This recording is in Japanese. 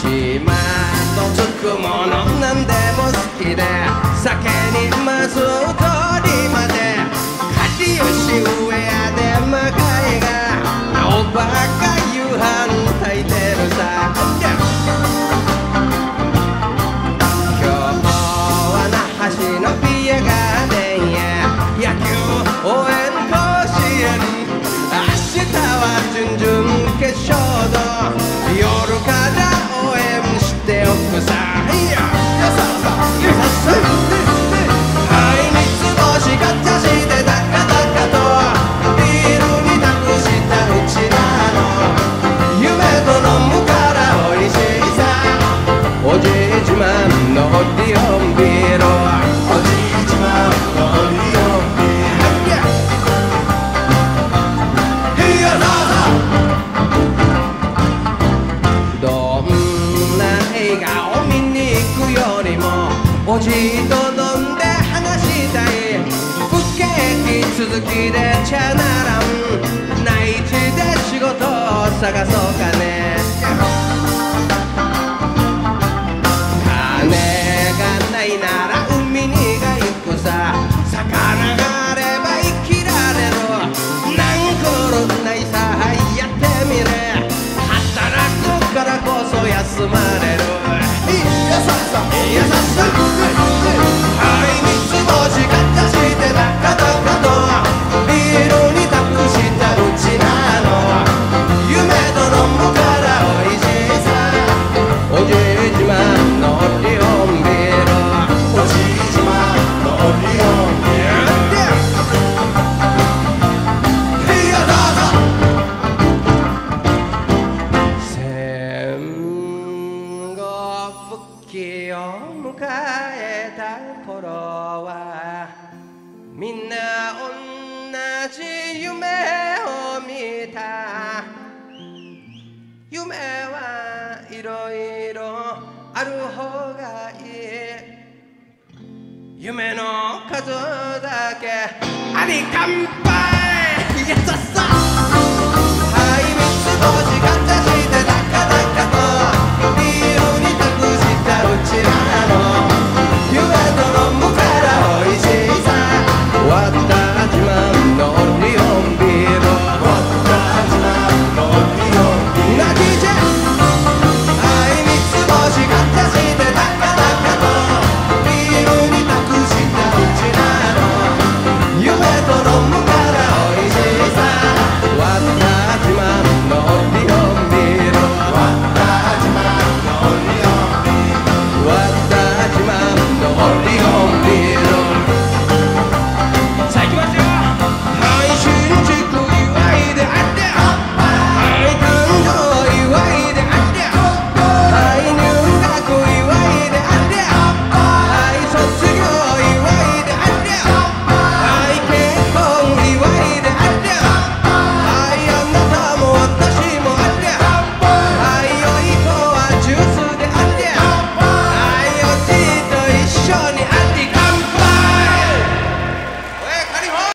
島のつくもの何でも好きで酒にまずう通りまで。かりよし上でまかいが。おばか夕飯炊いてるさ。今日は那覇市のビアガーデンへ。野球応援準々決勝の夜から応援しておくさ。いやさ。さ。さ。さ。はい三つ星ガチャしてダカダカとビールに託したうちなの夢と飲むから美味しいさ。おじい自慢のオリオ映画を見に行くよりもおじいと飲んで話したい。不景気続きでちゃならん。内地で仕事を探そうかね。はみんな同じ夢を見た。夢はいろいろある方がいい。夢の数だけあり乾杯。やささ